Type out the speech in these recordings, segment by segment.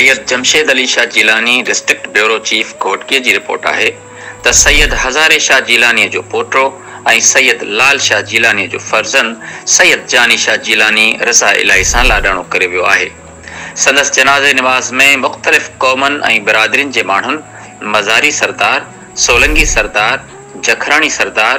Syed Jamshed Ali Shah Jilani district bureau chief Ghotki ji report ہے۔ تو سید ہزارے شاہ جیلانی پوٹو سد لال شاہ جیلانی فرزن، سید جانی شاہ جیلانی رزا ال لاڈانو کری و سندس جنازِ نماز میں مختلف قومرین کے ماناری سردار سولنگ سردار، جکھرانی سردار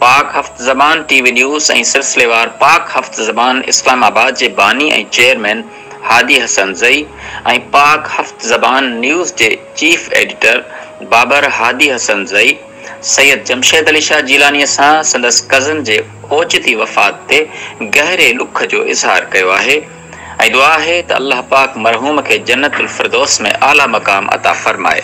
پاک ہفت زبان ٹی وی نیوزوار پاک ہفت زبان اسلام آباد کے بانی چیئرمین ہادی حسن زئی پاک ہفت زبان نیوز کے chief editor Babar Hadi Hasanzai, Syed Jamshed Ali Shah Jilani Sundus cousin کے اوچتی وفات کے گہرے دکھ اظہار کیا ہے دعا ہے اللہ پاک مرحوم کے جنت الفردوس میں آلہ مقام اطا فرمائے۔